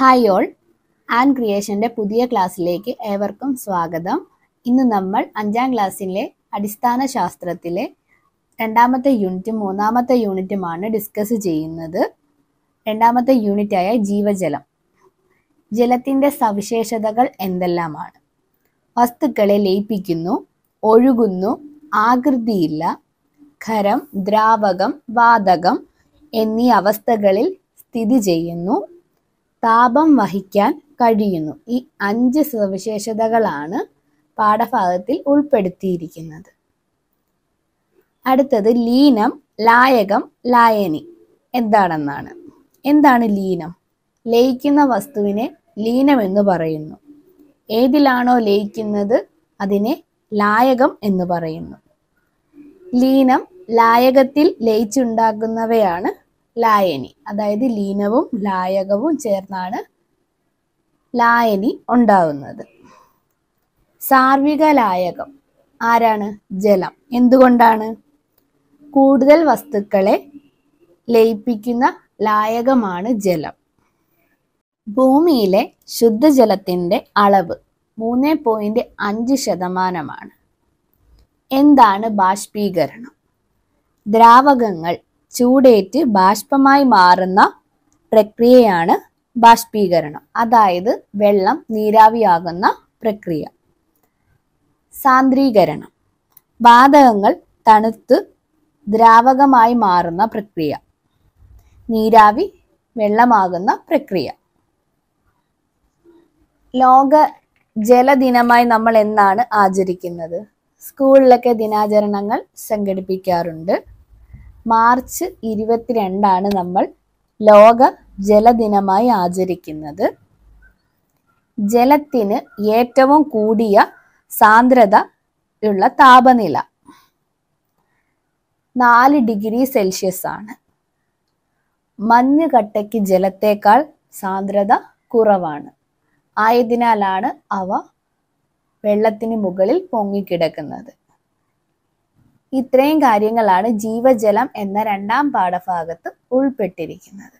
Hi all and ക്രിയേഷന്റെ പുതിയ ക്ലാസ്സിലേക്ക് ഏവർക്കും സ്വാഗതം. ഇന്ന് നമ്മൾ അഞ്ചാം ക്ലാസ്സിലെ അടിസ്ഥാന ശാസ്ത്രത്തിലെ രണ്ടാമത്തെ യൂണിറ്റും മൂന്നാമത്തെ യൂണിറ്റുമാണ് ഡിസ്കസ് ചെയ്യുന്നത്. രണ്ടാമത്തെ യൂണിറ്റായ ജീവജലം. ജലത്തിന്റെ സവിശേഷതകൾ എന്തെല്ലാമാണ്? വസ്തുക്കളെ ലയിപ്പിക്കുന്നു ഒഴുകുന്നു ആകൃതിയില്ല ഖരം ദ്രാവകം വാതകം എന്നീ അവസ്ഥകളിൽ സ്ഥിതി ചെയ്യുന്നു. താപം വഹിക്കാൻ കഴിയുന്നു. ഈ അഞ്ച് സവിശേഷതകളാണ് പാഠഭാഗത്തിൽ ഉൾപ്പെടുത്തിയിരിക്കുന്നത്. അടുത്തത് ലീനം ലായകം ലായനി. എന്താണെന്നാണ്? എന്താണ് ലീനം? ലയിക്കുന്ന വസ്തുവിനെ ലീനം എന്ന് പറയുന്നു. ഏതിലാണോ ലയിക്കുന്നത് അതിനെ ലായകം എന്ന് പറയുന്നു. ലീനം ലായകത്തിൽ ലയിച്ചുണ്ടാക്കുന്നവയാണ് ലായനി. അതായത് ലീനവും ലായകവും ചേർന്നാണ് ലായനി ഉണ്ടാവുന്നത്. സാർവിക ലായകം ആരാണ്? ജലം. എന്തുകൊണ്ടാണ്? കൂടുതൽ വസ്തുക്കളെ ലയിപ്പിക്കുന്ന ലായകമാണ് ജലം. ഭൂമിയിലെ ശുദ്ധജലത്തിന്റെ അളവ് മൂന്ന് പോയിന്റ് അഞ്ച് ശതമാനമാണ്. എന്താണ് ബാഷ്പീകരണം? ദ്രാവകങ്ങൾ ചൂടേറ്റ് ബാഷ്പമായി മാറുന്ന പ്രക്രിയയാണ് ബാഷ്പീകരണം. അതായത് വെള്ളം നീരാവിയാകുന്ന പ്രക്രിയ. സാന്ദ്രീകരണം. വാതകങ്ങൾ തണുത്ത് ദ്രാവകമായി മാറുന്ന പ്രക്രിയ. നീരാവി വെള്ളമാകുന്ന പ്രക്രിയ. ലോക ജലദിനമായി നമ്മൾ എന്നാണ് ആചരിക്കുന്നത്? സ്കൂളിലൊക്കെ ദിനാചരണങ്ങൾ സംഘടിപ്പിക്കാറുണ്ട്. മാർച്ച് ഇരുപത്തിരണ്ടാണ് നമ്മൾ ലോക ജലദിനമായി ആചരിക്കുന്നത്. ജലത്തിന് ഏറ്റവും കൂടിയ സാന്ദ്രത ഉള്ള താപനില നാല് ഡിഗ്രി സെൽഷ്യസ് ആണ്. മഞ്ഞുകട്ടയ്ക്ക് ജലത്തേക്കാൾ സാന്ദ്രത കുറവാണ്. ആയതിനാലാണ് അവ വെള്ളത്തിന് മുകളിൽ പൊങ്ങിക്കിടക്കുന്നത്. ഇത്രയും കാര്യങ്ങളാണ് ജീവജലം എന്ന രണ്ടാം പാഠഭാഗത്ത് ഉൾപ്പെട്ടിരിക്കുന്നത്.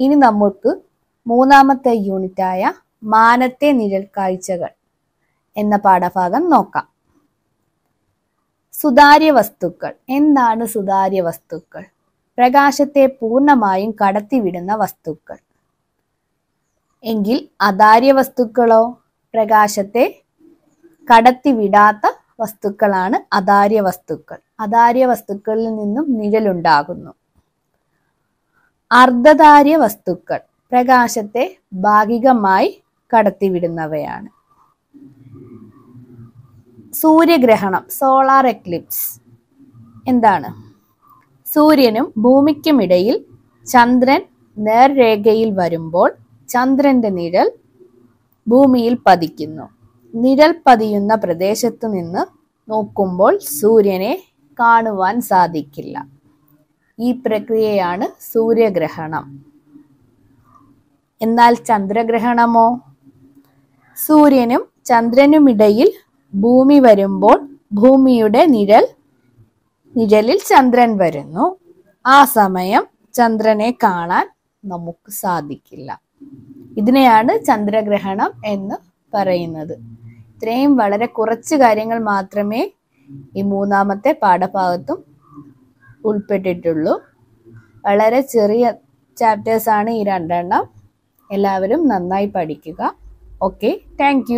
ഇനി നമുക്ക് മൂന്നാമത്തെ യൂണിറ്റായ മാനത്തെ നിഴൽ കാഴ്ചകൾ എന്ന പാഠഭാഗം നോക്കാം. സുതാര്യ വസ്തുക്കൾ എന്താണ് സുതാര്യ വസ്തുക്കൾ പ്രകാശത്തെ പൂർണമായും കടത്തിവിടുന്ന വസ്തുക്കൾ. എങ്കിൽ അതാര്യ വസ്തുക്കളോ പ്രകാശത്തെ കടത്തിവിടാത്ത വസ്തുക്കളാണ് അതാര്യ വസ്തുക്കൾ അതാര്യ വസ്തുക്കളിൽ നിന്നും നിഴലുണ്ടാകുന്നു. അർദ്ധധാര്യ വസ്തുക്കൾ പ്രകാശത്തെ ഭാഗികമായി കടത്തിവിടുന്നവയാണ്. സൂര്യഗ്രഹണം സോളാർ എക്ലിപ്സ് എന്താണ്? സൂര്യനും ഭൂമിക്കുമിടയിൽ ചന്ദ്രൻ നേർരേഖയിൽ വരുമ്പോൾ ചന്ദ്രന്റെ നിഴൽ ഭൂമിയിൽ പതിക്കുന്നു. നിഴൽ പതിയുന്ന പ്രദേശത്തു നിന്ന് നോക്കുമ്പോൾ സൂര്യനെ കാണുവാൻ സാധിക്കില്ല. ഈ പ്രക്രിയയാണ് സൂര്യഗ്രഹണം. എന്നാൽ ചന്ദ്രഗ്രഹണമോ? സൂര്യനും ചന്ദ്രനുമിടയിൽ ഭൂമി വരുമ്പോൾ ഭൂമിയുടെ നിഴൽ നിഴലിൽ ചന്ദ്രൻ വരുന്നു. ആ സമയം ചന്ദ്രനെ കാണാൻ നമുക്ക് സാധിക്കില്ല. ഇതിനെയാണ് ചന്ദ്രഗ്രഹണം എന്ന് പറയുന്നത്. ഇത്രയും വളരെ കുറച്ച് കാര്യങ്ങൾ മാത്രമേ ഈ മൂന്നാമത്തെ പാഠഭാഗത്തും ഉൾപ്പെട്ടിട്ടുള്ളൂ. വളരെ ചെറിയ ചാപ്റ്റേഴ്സാണ് ഈ രണ്ടെണ്ണം. എല്ലാവരും നന്നായി പഠിക്കുക. Okay thank